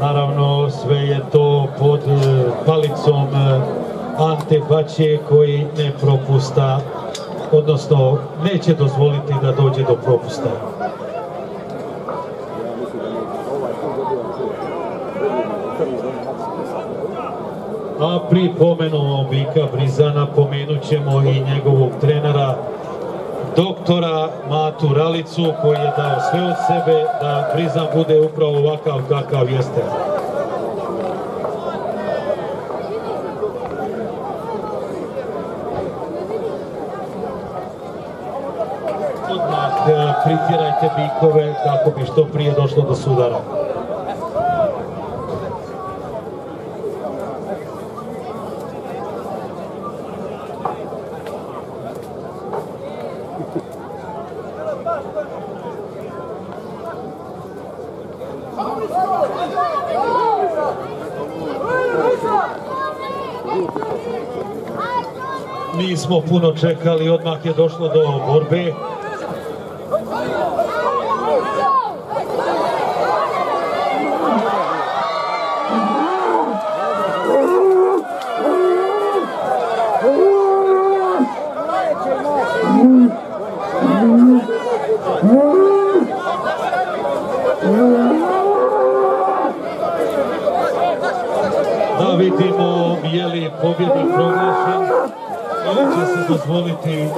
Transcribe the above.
Naravno, sve je to pod e, palicom e, Ante Bačije koji ne propusta, odnosno neće dozvoliti da dođe do propusta. A pri pomenu Mika Brizana pomenut ćemo i njegovog trenera doktora Matu Ralicu koji je dao sve od sebe da Brizan bude upravo ovakav kakav jeste. Odmah e, pritjerajte bikove kako bi što prije došlo do sudara. Nismo puno čekali, odmah je došlo do borbe. da vidimo je li pobjednik proglašen Ovo će se dozvoliti.